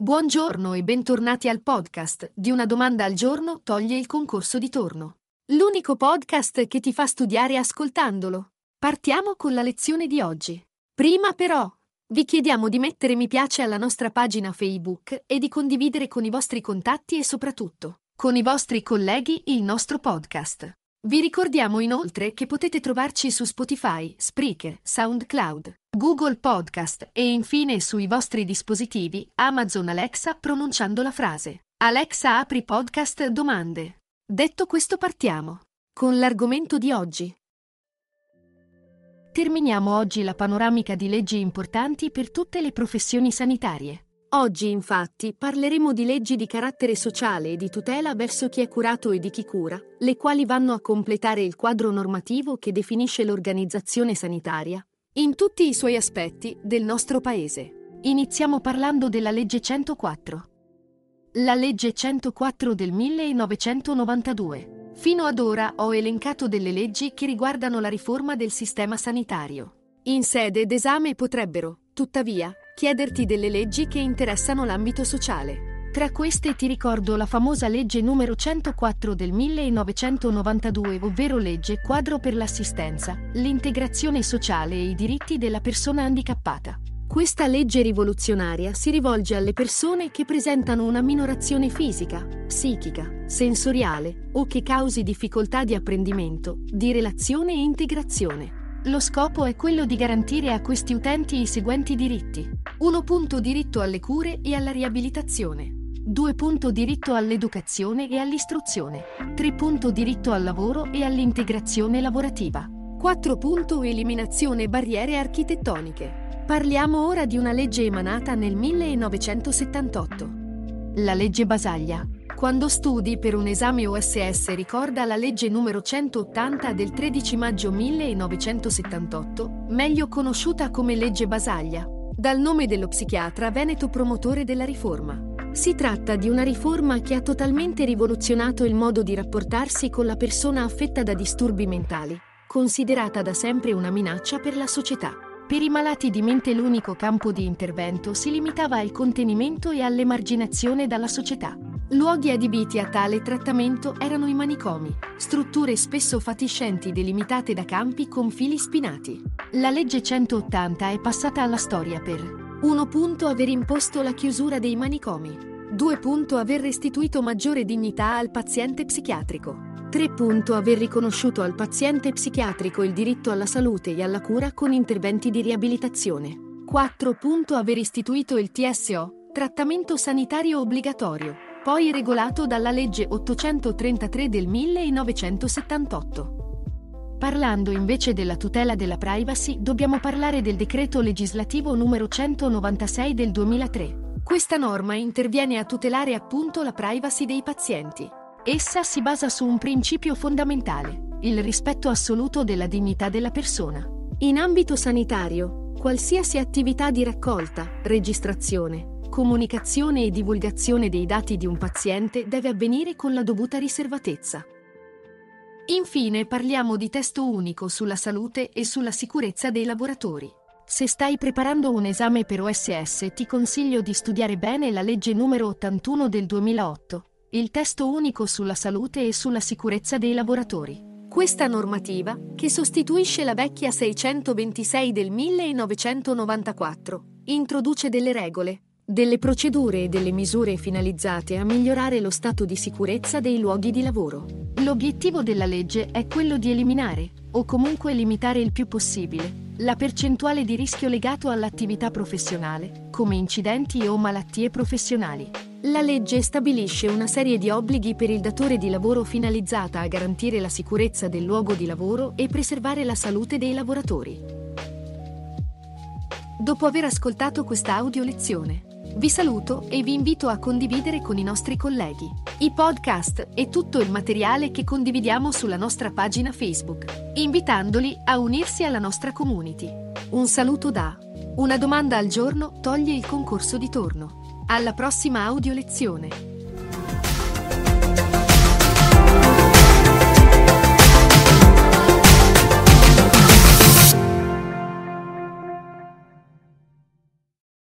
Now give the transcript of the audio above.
Buongiorno e bentornati al podcast di una domanda al giorno toglie il concorso di torno. L'unico podcast che ti fa studiare ascoltandolo. Partiamo con la lezione di oggi. Prima però, vi chiediamo di mettere mi piace alla nostra pagina Facebook e di condividere con i vostri contatti e soprattutto con i vostri colleghi il nostro podcast. Vi ricordiamo inoltre che potete trovarci su Spotify, Spreaker, SoundCloud, Google Podcast e infine sui vostri dispositivi Amazon Alexa pronunciando la frase Alexa apri podcast domande. Detto questo partiamo con l'argomento di oggi. Terminiamo oggi la panoramica di leggi importanti per tutte le professioni sanitarie. Oggi, infatti, parleremo di leggi di carattere sociale e di tutela verso chi è curato e di chi cura, le quali vanno a completare il quadro normativo che definisce l'organizzazione sanitaria, in tutti i suoi aspetti, del nostro Paese. Iniziamo parlando della legge 104. La legge 104 del 1992. Fino ad ora ho elencato delle leggi che riguardano la riforma del sistema sanitario. In sede d'esame potrebbero, tuttavia, chiederti delle leggi che interessano l'ambito sociale. Tra queste ti ricordo la famosa legge numero 104 del 1992, ovvero legge quadro per l'assistenza, l'integrazione sociale e i diritti della persona handicappata. Questa legge rivoluzionaria si rivolge alle persone che presentano una minorazione fisica, psichica, sensoriale o che causi difficoltà di apprendimento, di relazione e integrazione. Lo scopo è quello di garantire a questi utenti i seguenti diritti. 1. Diritto alle cure e alla riabilitazione. 2. Diritto all'educazione e all'istruzione. 3. Diritto al lavoro e all'integrazione lavorativa. 4. Eliminazione barriere architettoniche. Parliamo ora di una legge emanata nel 1978. La legge Basaglia, quando studi per un esame OSS ricorda la legge numero 180 del 13 maggio 1978, meglio conosciuta come legge Basaglia, dal nome dello psichiatra veneto promotore della riforma. Si tratta di una riforma che ha totalmente rivoluzionato il modo di rapportarsi con la persona affetta da disturbi mentali, considerata da sempre una minaccia per la società. Per i malati di mente l'unico campo di intervento si limitava al contenimento e all'emarginazione dalla società. Luoghi adibiti a tale trattamento erano i manicomi, strutture spesso fatiscenti delimitate da campi con fili spinati. La legge 180 è passata alla storia per 1. Aver imposto la chiusura dei manicomi. 2. Aver restituito maggiore dignità al paziente psichiatrico. 3. Aver riconosciuto al paziente psichiatrico il diritto alla salute e alla cura con interventi di riabilitazione. 4. Aver istituito il TSO, trattamento sanitario obbligatorio poi regolato dalla legge 833 del 1978. Parlando invece della tutela della privacy, dobbiamo parlare del decreto legislativo numero 196 del 2003. Questa norma interviene a tutelare appunto la privacy dei pazienti. Essa si basa su un principio fondamentale, il rispetto assoluto della dignità della persona. In ambito sanitario, qualsiasi attività di raccolta, registrazione, comunicazione e divulgazione dei dati di un paziente deve avvenire con la dovuta riservatezza. Infine parliamo di testo unico sulla salute e sulla sicurezza dei lavoratori. Se stai preparando un esame per OSS ti consiglio di studiare bene la legge numero 81 del 2008, il testo unico sulla salute e sulla sicurezza dei lavoratori. Questa normativa, che sostituisce la vecchia 626 del 1994, introduce delle regole, delle procedure e delle misure finalizzate a migliorare lo stato di sicurezza dei luoghi di lavoro. L'obiettivo della legge è quello di eliminare, o comunque limitare il più possibile, la percentuale di rischio legato all'attività professionale, come incidenti o malattie professionali. La legge stabilisce una serie di obblighi per il datore di lavoro finalizzata a garantire la sicurezza del luogo di lavoro e preservare la salute dei lavoratori. Dopo aver ascoltato questa audio lezione, vi saluto e vi invito a condividere con i nostri colleghi i podcast e tutto il materiale che condividiamo sulla nostra pagina Facebook, invitandoli a unirsi alla nostra community. Un saluto da Una domanda al giorno toglie il concorso di torno. Alla prossima audio lezione.